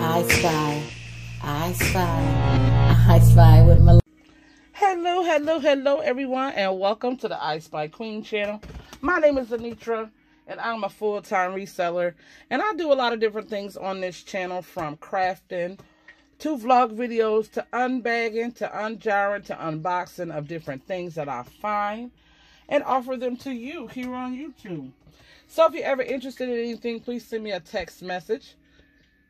I spy. I spy. I spy with my. Hello, hello, hello, everyone, and welcome to the I Spy Queen channel. My name is Anitra, and I'm a full-time reseller, and I do a lot of different things on this channel, from crafting to vlog videos to unbagging to unjarring to unboxing of different things that I find and offer them to you here on YouTube. So if you're ever interested in anything, please send me a text message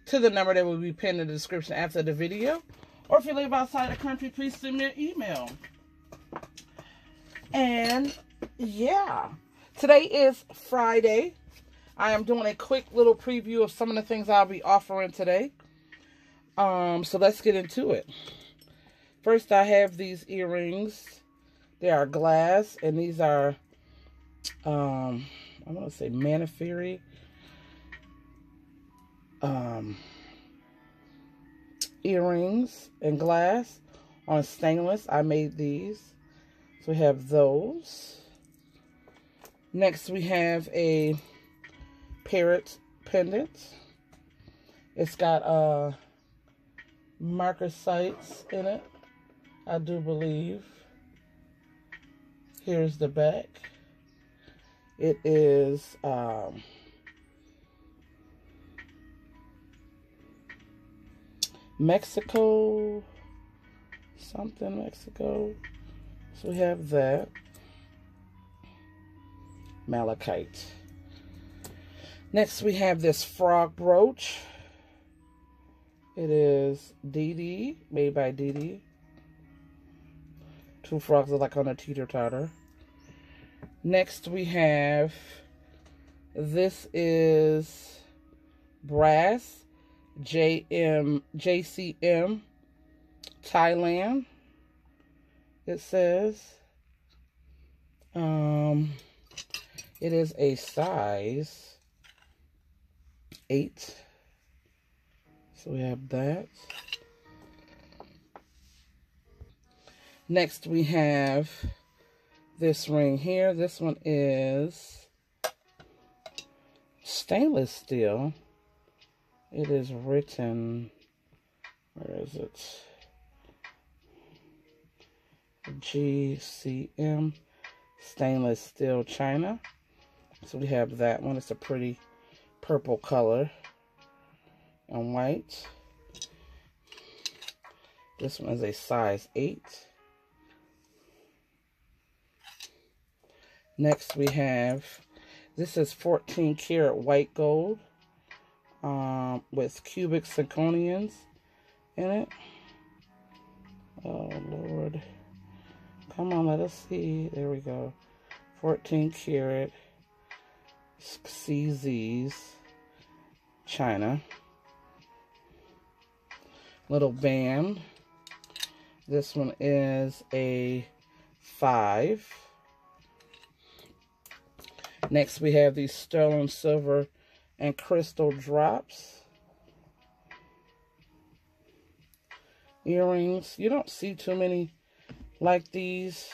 to the number that will be pinned in the description after the video. Or if you live outside the country, please send me an email. And yeah, today is Friday. I am doing a quick little preview of some of the things I'll be offering today. Um, so let's get into it. First, I have these earrings. They are glass, and these are, um, I want to say Manafiri. Um, earrings and glass on stainless. I made these. So we have those. Next, we have a parrot pendant. It's got uh, marcasites in it, I do believe. Here's the back. It is um, Mexico, something Mexico. So we have that. Malachite. Next we have this frog brooch. It is DD, made by DD. Two frogs are like on a teeter-totter. Next we have, this is brass JM JCM Thailand. It says um it is a size 8. So we have that. Next we have this ring here. This one is stainless steel. It is written, where is it? GCM stainless steel china. So we have that one. It's a pretty purple color and white. This one is a size 8. Next we have, this is 14 karat white gold um, with cubic zirconians in it. Oh, Lord. Come on, let us see. There we go. 14 karat CZs China. Little band. This one is a 5. Next, we have these sterling silver and crystal drops. Earrings. You don't see too many like these.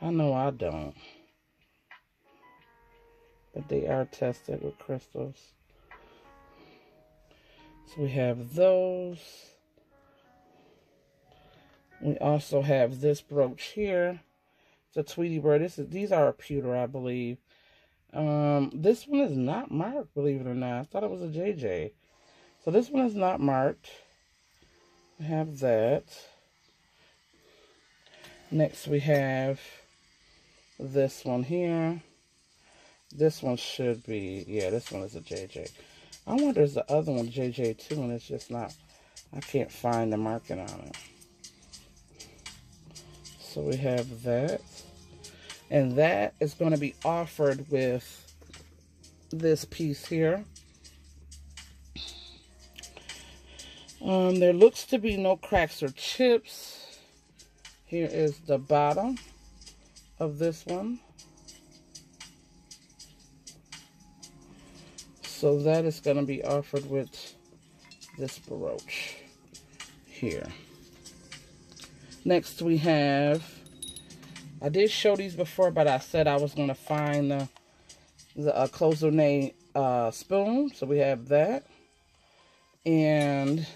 I know I don't. But they are tested with crystals. So we have those. We also have this brooch here. A Tweety Bird. This is, these are a pewter, I believe. Um, this one is not marked, believe it or not. I thought it was a JJ. So this one is not marked. We have that. Next we have this one here. This one should be, yeah, this one is a JJ. I wonder is the other one JJ too, and it's just not, I can't find the marking on it. So we have that. And that is going to be offered with this piece here. Um, there looks to be no cracks or chips. Here is the bottom of this one. So that is going to be offered with this brooch here. Next we have I did show these before, but I said I was going to find the, the uh, Cloisonne uh, spoon. So we have that. And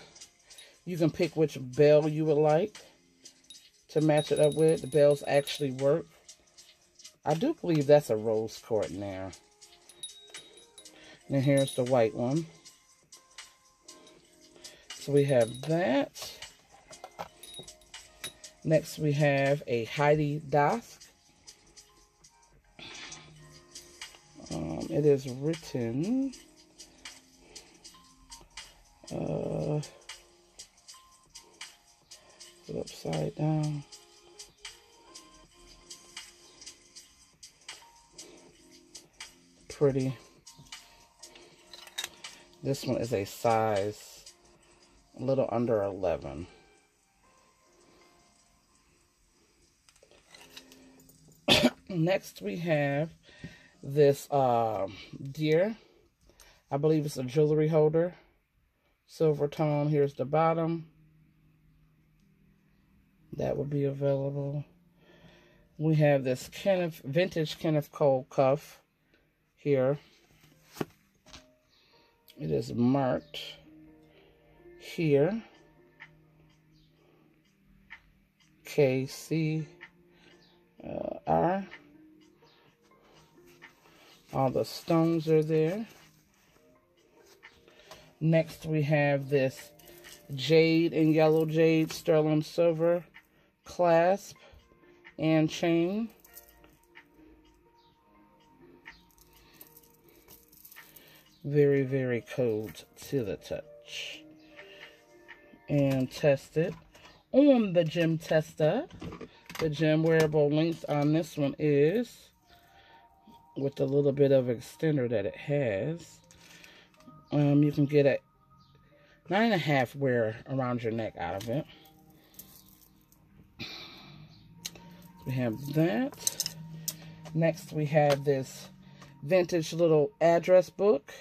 you can pick which bell you would like to match it up with. The bells actually work. I do believe that's a rose quartz there. And here's the white one. So we have that. Next we have a Heidi Daus. Um, it is written uh, upside down. Pretty. This one is a size a little under 11. Next we have this uh, deer. I believe it's a jewelry holder. Silver tone. Here's the bottom. That would be available. We have this Kenneth vintage Kenneth Cole cuff here. It is marked here. KC uh, R. All the stones are there. Next we have this jade and yellow jade sterling silver clasp and chain. Very, very cold to the touch. And test it on the gem tester. The gem wearable length on this one is, with a little bit of extender that it has, um, you can get a nine and a half wear around your neck out of it. We have that. Next, we have this vintage little address book.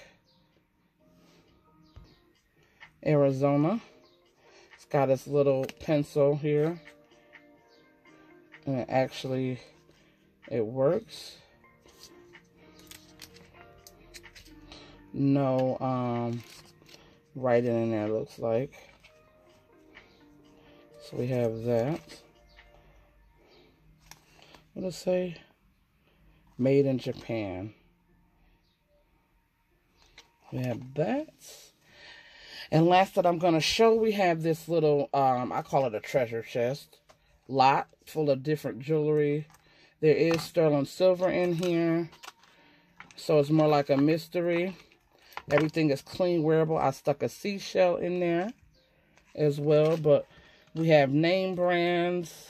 Arizona. It's got its little pencil here. And it actually, it works. No um, writing in there, looks like. So we have that. What does it say? Made in Japan. We have that. And last that I'm going to show, we have this little, um, I call it a treasure chest lot full of different jewelry. There is sterling silver in here. So it's more like a mystery. Everything is clean wearable. I stuck a seashell in there as well. But we have name brands.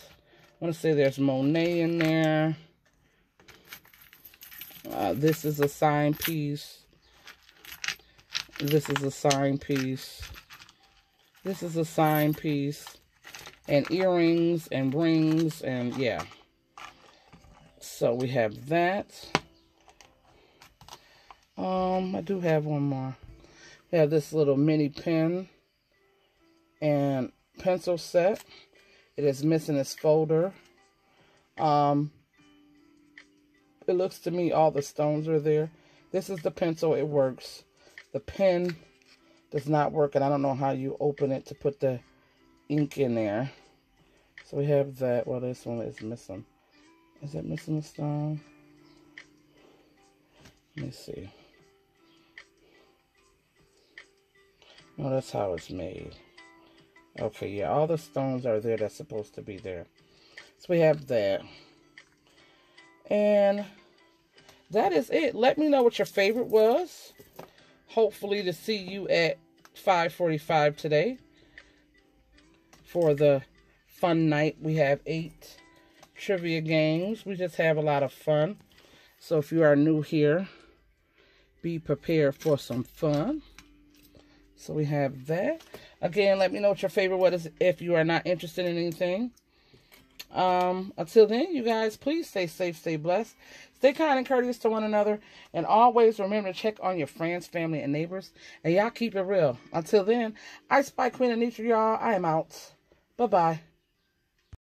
I want to say there's Monet in there. Uh, this is a sign piece. This is a sign piece. This is a sign piece. And earrings and rings and yeah. So we have that. Um, I do have one more. We have this little mini pen and pencil set. It is missing its folder. Um, it looks to me all the stones are there. This is the pencil. It works. The pen does not work, and I don't know how you open it to put the ink in there. So we have that. Well, this one is missing. Is it missing a stone? Let me see. No, that's how it's made. Okay, yeah, all the stones are there that's supposed to be there. So we have that. And that is it. Let me know what your favorite was. Hopefully to see you at 545 today for the fun night. We have eight trivia games. We just have a lot of fun. So if you are new here, be prepared for some fun. So we have that. Again, let me know what your favorite what is if you are not interested in anything. Um, until then, you guys, please stay safe, stay blessed, stay kind and courteous to one another, and always remember to check on your friends, family, and neighbors. And y'all keep it real. Until then, I Spy Queen Anitra, y'all. I am out. Bye-bye.